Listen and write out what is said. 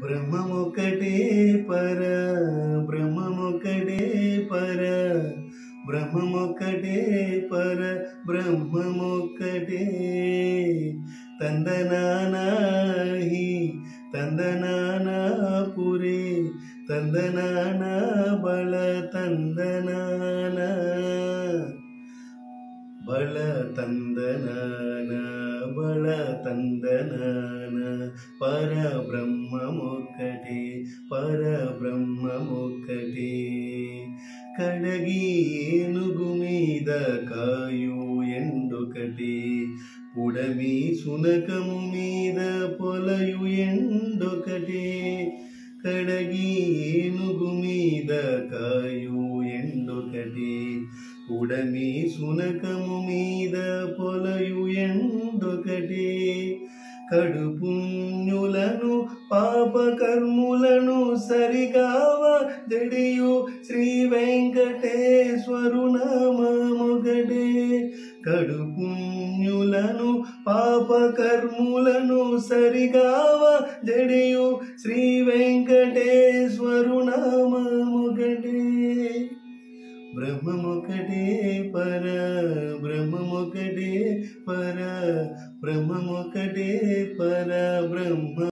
బ్రహ్మమొక్కటే పర బ్రహ్మమొక్కటే పర బ్రహ్మమొక్కటే పర బ్రహ్మమొక్కటే తందనానాహి తందనానా పురి తందనాన బల తందనాన ತಂದನಾನ ಬಳ ತಂದನಾನ. ಪರಬ್ರಹ್ಮ ಮುಕ್ಕಟೆ ಪರಬ್ರಹ್ಮ ಮುಕ್ಕಟೆ ಕಡಗಿಯೇನು ಗುಮೀದ ಕಾಯು ಎಂದು ಕಟೆ. ಪುಡಮಿ ಸುನಕಮು ಮೀದ ಪೊಲಯು ಎಂದು ಕಟೆ. ಕಡಗಿಯೇನು ಗುಮೀದ ಕಾಯು ఉడమి సునకము మీద పొలయు ఎండొకటే. కడుపుణ్యులను పాపకర్ములను సరిగావ జడియు శ్రీ వెంకటేశ్వరు నామముగడే కడుపుణ్యులను పాపకర్ములను సరిగావ జడియు శ్రీ వెంకటేశ్వరు నామముగడే బ్రహ్మమొకటే పర బ్రహ్మమొకటే పర బ్రహ్మమొకటే పర బ్రహ్మ